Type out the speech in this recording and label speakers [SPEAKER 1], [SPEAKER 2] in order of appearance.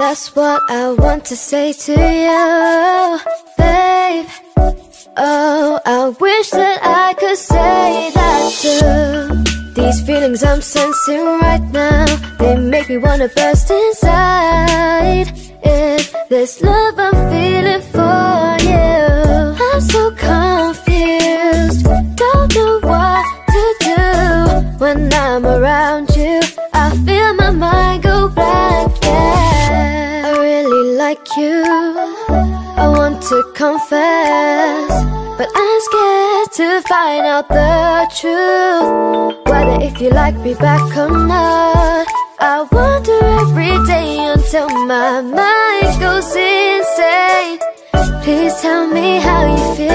[SPEAKER 1] That's what I want to say to you, babe. Oh, I wish that I could say that too. These feelings I'm sensing right now They make me wanna burst inside. If this love I'm feeling for you. I'm so confused Don't know what to do When I'm around like you. I want to confess But I'm scared to find out the truth. Whether if you like me back or not I wonder every day until my mind goes insane. Please tell me how you